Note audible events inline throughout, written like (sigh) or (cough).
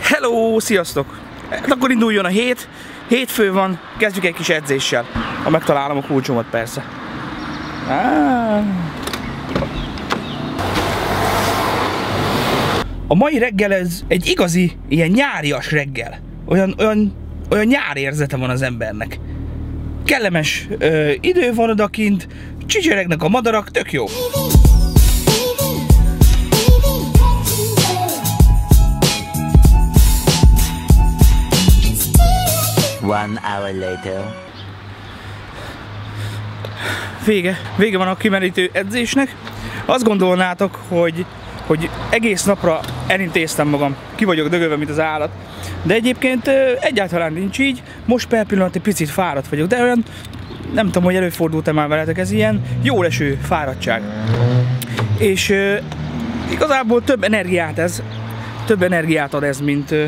Hello, sziasztok! Hát akkor induljon a hét, hétfő van, kezdjük egy kis edzéssel. Ha megtalálom a kulcsomat persze. A mai reggel ez egy igazi, ilyen nyárias reggel. Olyan, olyan, olyan nyár érzete van az embernek. Kellemes ö, idő van odakint, csicseregnek a madarak, tök jó. One hour later. Vége, vége van a kimerítő edzésnek. Azt gondolnátok, hogy, hogy egész napra elintéztem magam, ki vagyok dögölve, mint az állat. De egyébként egyáltalán nincs így, most per pillanat egy picit fáradt vagyok, de olyan, nem tudom, hogy előfordult-e már veletek, ez ilyen jó leső fáradtság. És uh, igazából több energiát ez, több energiát ad ez, mint, uh,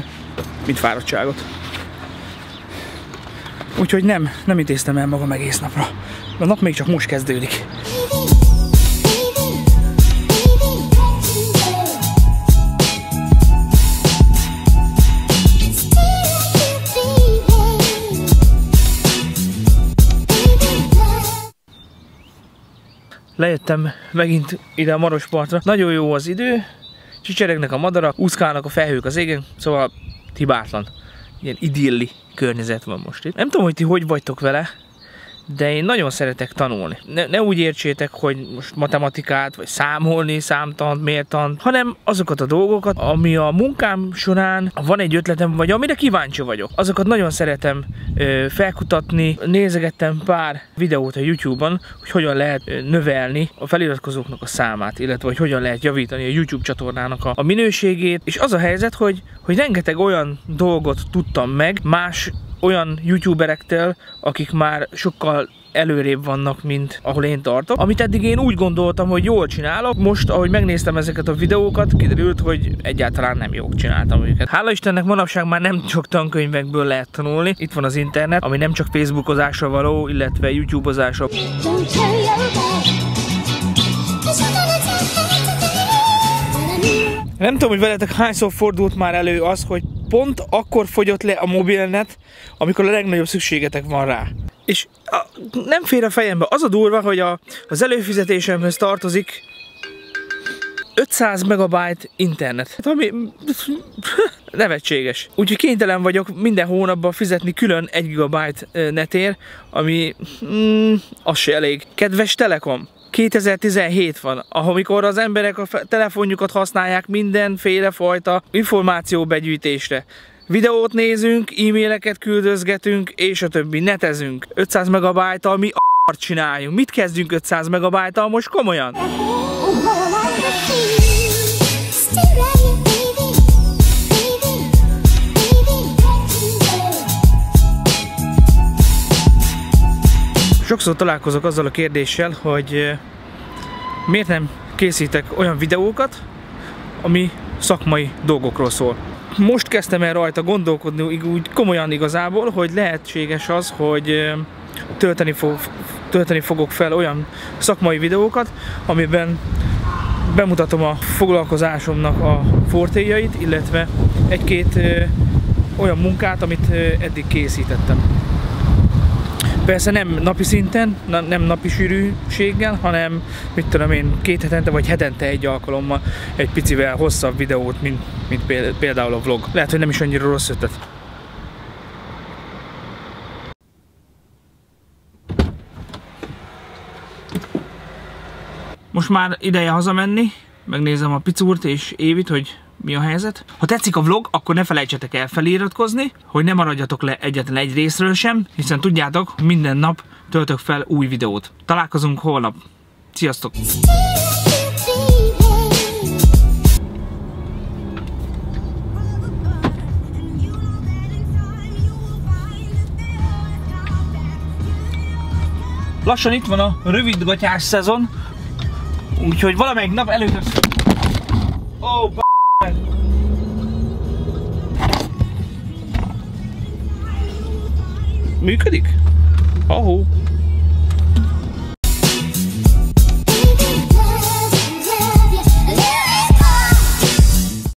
mint fáradtságot. Úgyhogy nem, nem intéztem el magam egész napra. A nap még csak most kezdődik. Lejöttem megint ide a Marospartra. Nagyon jó az idő, csicseregnek a madarak, úszkálnak a felhők az égen, szóval hibátlan. Ilyen idilli környezet van most itt. Nem tudom, hogy ti hogy vagytok vele, de én nagyon szeretek tanulni. Ne, ne úgy értsétek, hogy most matematikát, vagy számolni, számtant, mértant, hanem azokat a dolgokat, ami a munkám során van egy ötletem, vagy amire kíváncsi vagyok. Azokat nagyon szeretem ö, felkutatni. Nézegettem pár videót a YouTube-on, hogy hogyan lehet ö, növelni a feliratkozóknak a számát, illetve hogy hogyan lehet javítani a YouTube csatornának a, a minőségét. És az a helyzet, hogy, hogy rengeteg olyan dolgot tudtam meg más olyan youtuberektől, akik már sokkal előrébb vannak, mint ahol én tartok. Amit eddig én úgy gondoltam, hogy jól csinálok, most, ahogy megnéztem ezeket a videókat, kiderült, hogy egyáltalán nem jól csináltam őket. Hála Istennek manapság már nem csak tankönyvekből lehet tanulni, itt van az internet, ami nem csak Facebookozásra való, illetve YouTubeozásra. Nem tudom, hogy veletek hányszor fordult már elő az, hogy pont akkor fogyott le a mobilnet, amikor a legnagyobb szükségetek van rá. És a, nem fér a fejembe. Az a durva, hogy a, az előfizetésemhez tartozik 500 megabyte internet. Hát ami (laughs) nevetséges. Úgyhogy kénytelen vagyok minden hónapban fizetni külön 1 gigabyte netér, ami mm, az se elég. Kedves Telekom, 2017 van, amikor az emberek a telefonjukat használják mindenféle fajta információbegyűjtésre. Videót nézünk, e-maileket küldözgetünk, és a többi, netezünk. 500 megabájtal mi a csináljunk? Mit kezdjünk 500 megabájtal most komolyan? Sokszor találkozok azzal a kérdéssel, hogy miért nem készítek olyan videókat, ami szakmai dolgokról szól. Most kezdtem el rajta gondolkodni úgy komolyan igazából, hogy lehetséges az, hogy tölteni, fog, tölteni fogok fel olyan szakmai videókat, amiben bemutatom a foglalkozásomnak a fortéjait, illetve egy-két olyan munkát, amit eddig készítettem. Persze nem napi szinten, nem napi sűrűséggel, hanem mit tudom én, két hetente vagy hetente egy alkalommal egy picivel hosszabb videót, mint, mint például a vlog. Lehet, hogy nem is annyira rossz ötlet. Most már ideje hazamenni, megnézem a picúrt és Évit, hogy mi a helyzet. Ha tetszik a vlog, akkor ne felejtsetek el feliratkozni, hogy ne maradjatok le egyetlen egy részről sem, hiszen tudjátok, minden nap töltök fel új videót. Találkozunk holnap. Sziasztok! Lassan itt van a rövid gatyás szezon, úgyhogy valamelyik nap előtt... Oh, Működik? Ahó.